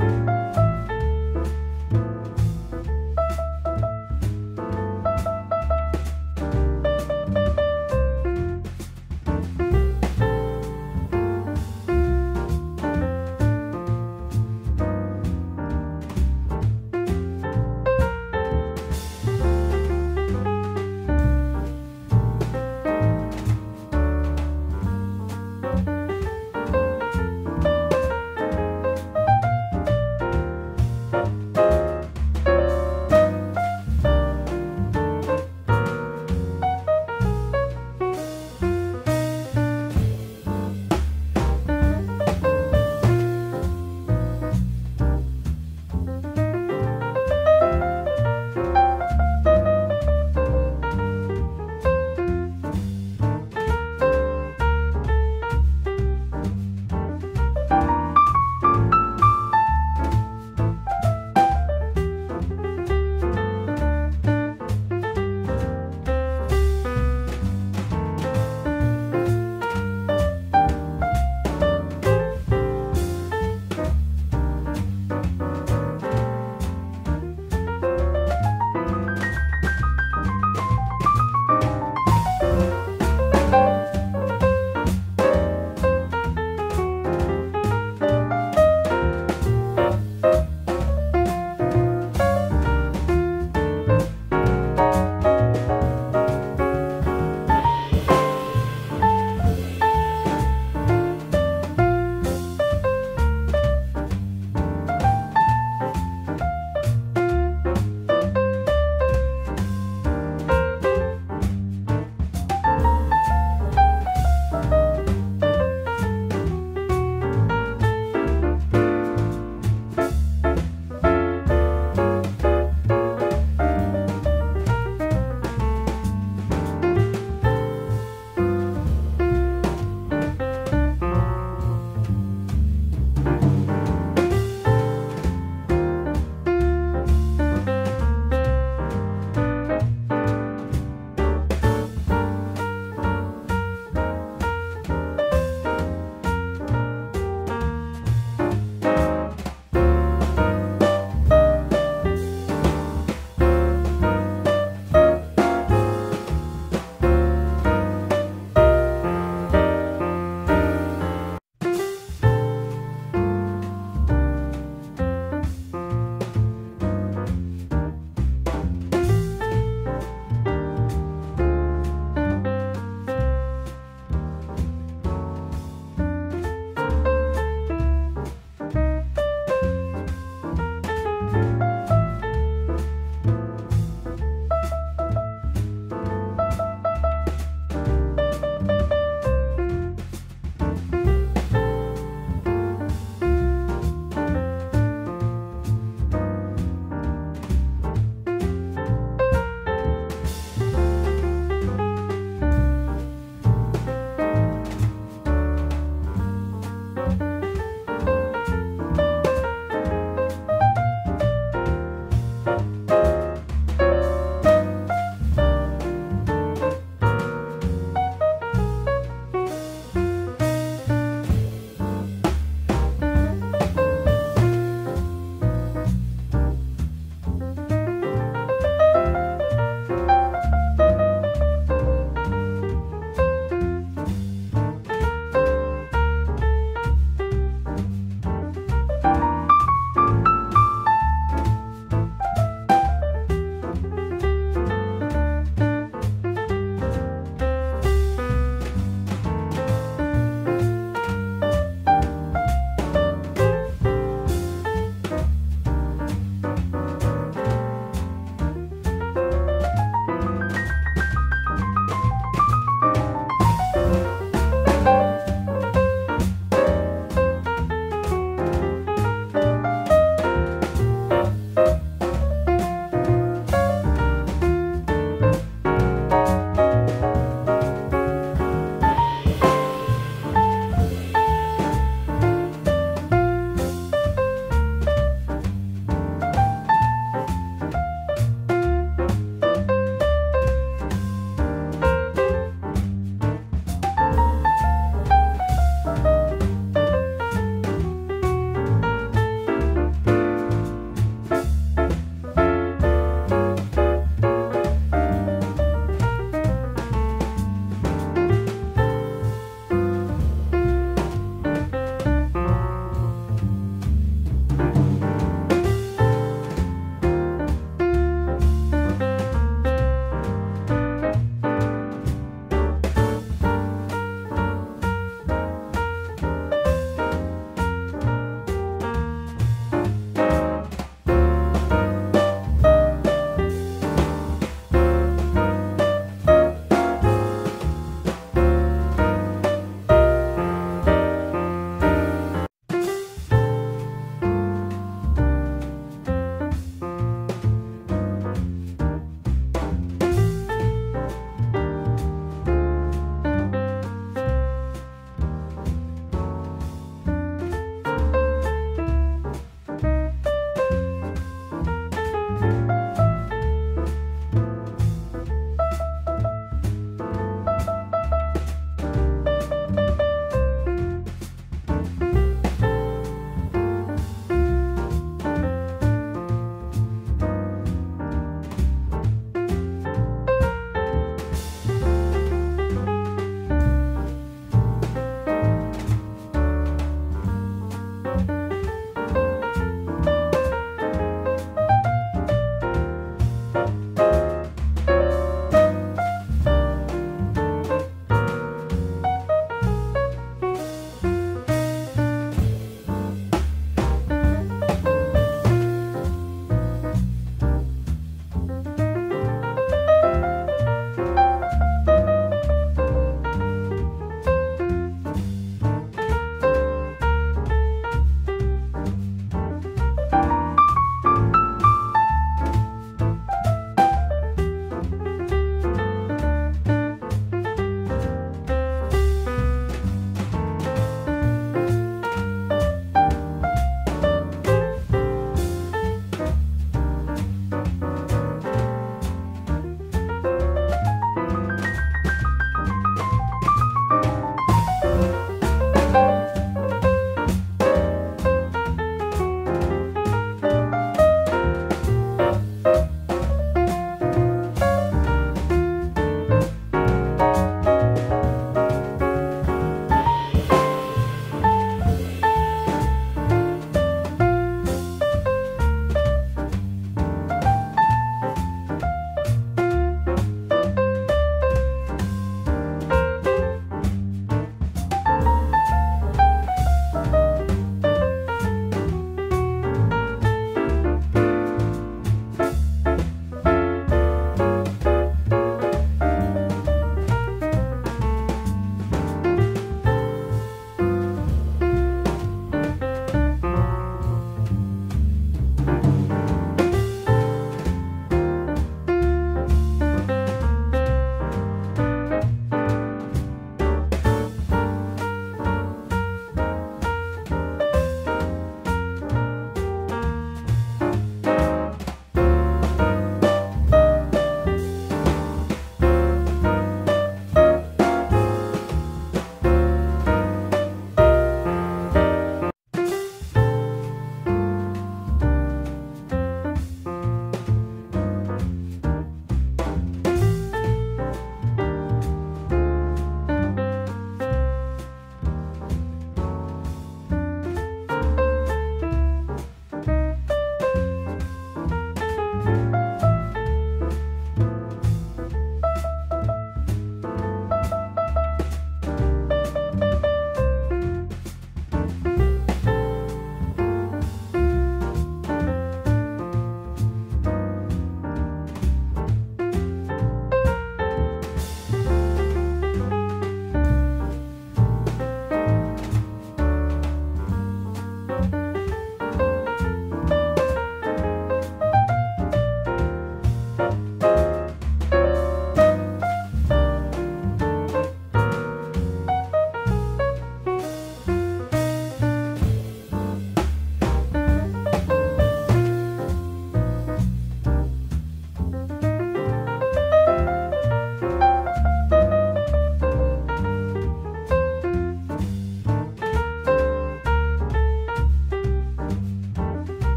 Bye.